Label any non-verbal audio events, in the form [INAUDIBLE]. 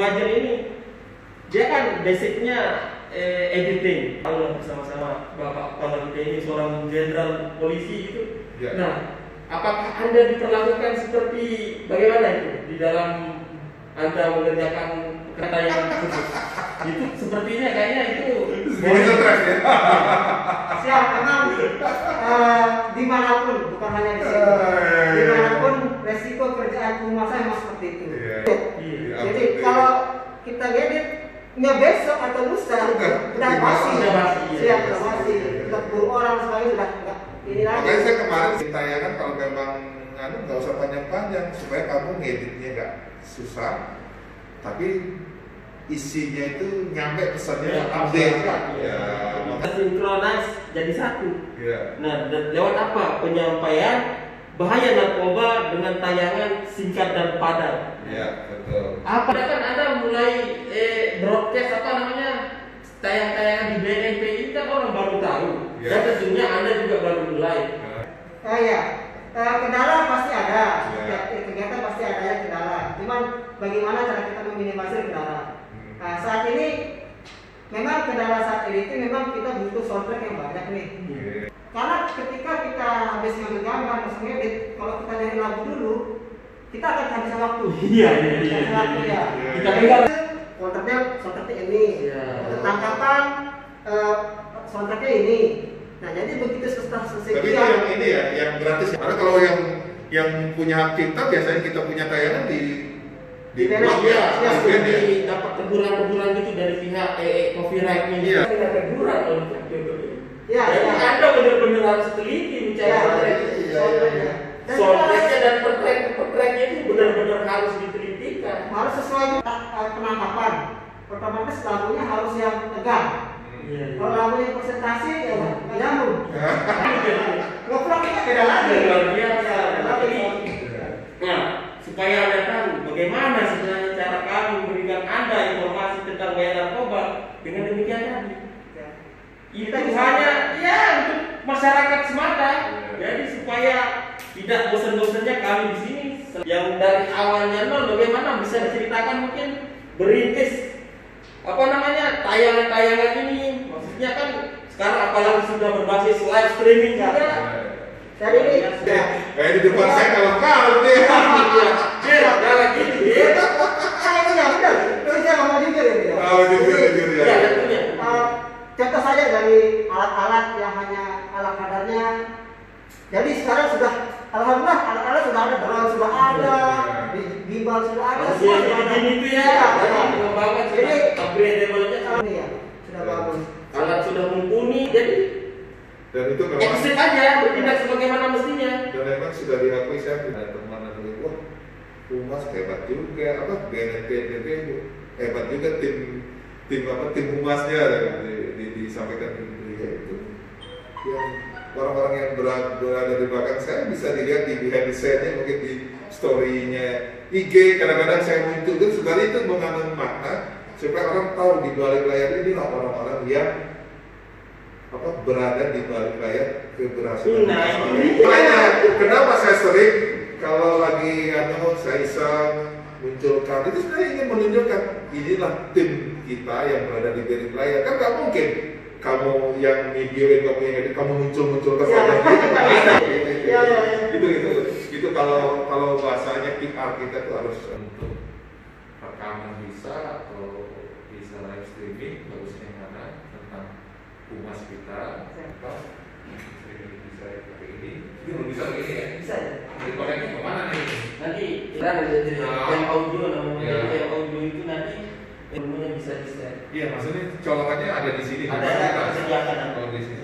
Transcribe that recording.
Muhajir ini dia kan basicnya eh, editing. Kalau bersama-sama Bapak Panglima ini seorang jenderal polisi gitu. Ya. Nah, apakah Anda diperlakukan seperti bagaimana itu di dalam Anda mengerjakan kata yang tersebut? itu sepertinya kayaknya itu Sebagai stres ya. [LAUGHS] Siap, memang eh, di mana pun, bukan hanya di sini. Eh. Di mana pun resiko kerjaan penguasa memang seperti itu. Iya. Iya. Jadi kalau kita edit, nggak besok atau lusa, Udah, udah udah pasti. Udah pasti, iya. Siap, udah pasti. Kita buru orang sebagainya sudah nggak ini lagi. Makanya saya kemarin tayangan kalau memang anu nggak usah panjang-panjang supaya kamu ngeditnya nggak susah, tapi isinya itu nyampe pesannya Ya, update. masyarakat, Ya, Kita sinkronis jadi satu. ya. Nah, lewat apa? Penyampaian bahaya narkoba dengan tayangan singkat dan padat. Ya, betul. Apa kan Anda mulai eh, broadcast apa namanya tayangan-tayangan di BNP ini kan orang baru tahu. Ya. Dan tentunya Anda juga baru mulai. Oh iya, Eh, kendala pasti ada. Ya. Setiap kegiatan pasti ada yang kendala. Cuman bagaimana cara kita meminimalisir kendala? Hmm. Nah, saat ini memang kendala saat ini itu memang kita butuh soundtrack yang banyak nih. Oke. Habis ngambil gambar, terus ngedit, kalau kita nyari lagu dulu, kita akan kehabisan waktu. Iya, iya, iya, waktu iya. ya. Iya. Kita pegang. Soundtracknya soundtracknya ini. Iya. Tangkapan eh, soundtracknya ini. Nah, jadi begitu setelah selesai Tapi itu yang ini ya, yang gratis. Karena kalau yang yang punya hak cipta biasanya kita punya tayangan di Di blog Iya, ya, ya, ya. di dapat teguran-teguran gitu dari pihak eh, copyrightnya. Iya. Tidak teguran kalau gitu. Iya, Jadi iya. Anda benar-benar harus teliti mencari Iya, soundtrack. iya, soundtracknya. Dan Soundtracknya dan pertrack pertracknya itu benar-benar harus ditelitikan. harus sesuai dengan eh, penangkapan. Otomatis lagunya harus yang tegang. Iya, iya. Kalau lagunya presentasi ya nggak nyambung. Ngevlog kita beda lagi. Luar biasa. Nah, supaya Anda tahu bagaimana sebenarnya cara kami memberikan Anda informasi tentang bahaya narkoba dengan demikian tadi. Itu hanya ya untuk masyarakat semata. Iya. Jadi supaya tidak bosan-bosannya kami di sini yang dari awalnya nol bagaimana bisa diceritakan mungkin? Berintis apa namanya tayangan-tayangan ini. Maksudnya kan sekarang apalagi sudah berbasis live streaming juga Dan ini. Ya. Kayak di depan saya kalau kau deh. Jer, ya lagi dia. Kan ini ya benar. Terus saya ngomong jujur ya. Bro. Oh, jujur, jujur ya. Ya, tentunya. Eh, contoh saja dari alat-alat yang hanya ala kadarnya. Jadi sekarang sudah alhamdulillah alat-alat sudah ada, drone sudah ada, bi- gimbal sudah ada, semua yang sudah ada. gini itu ya, Iya, jadi iya. sudah Jadi upgradable-nya oh, iya, sudah bagus. alat sudah mumpuni, jadi Dan itu memang ekstrim aja bertindak sebagaimana mestinya. dan memang sudah diakui saya punya teman yang bilang, wah humas hebat juga. Apa? BNP NTB hebat juga tim tim apa? Tim humasnya di, di, disampaikan ke dia itu. Yang orang-orang yang berada, di belakang saya bisa dilihat di behind the scene-nya mungkin di story-nya IG kadang-kadang saya muncul itu sebenarnya itu mengandung makna supaya orang tahu di balik layar ini orang-orang yang apa berada di balik layar keberhasilan. Nah, bersama. itu. Makanya kenapa saya sering kalau lagi anu saya iseng munculkan itu sebenarnya ingin menunjukkan inilah tim kita yang berada di balik layar kan nggak mungkin kamu yang videoin kamu yang edit kamu muncul muncul ke Ya. sana [LAUGHS] Ya, ya, ya. itu itu itu kalau kalau bahasanya PR kita tuh harus untuk rekaman bisa atau bisa live streaming bagusnya yang mana tentang humas kita apa streaming bisa pakai ini ini belum bisa pakai ini ya Bisa ya. jadi koneknya ke mana nih Nanti kita ada jadi Nah. yang audio namanya Ya. yang audio bisa di share. iya maksudnya colokannya ada di sini Ada ada kita. disediakan. oh di sini